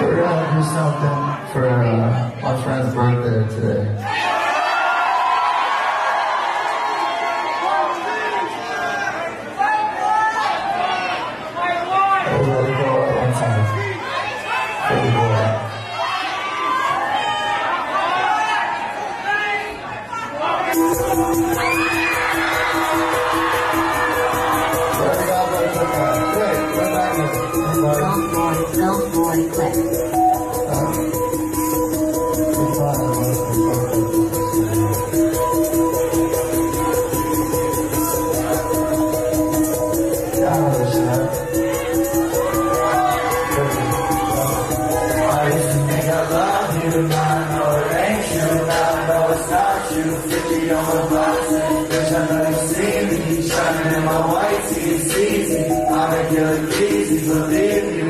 do something for uh, my friend's birthday today. Everybody go at one time. Boy, quick. Believe me,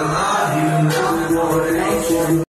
I love you, nothing more than anything.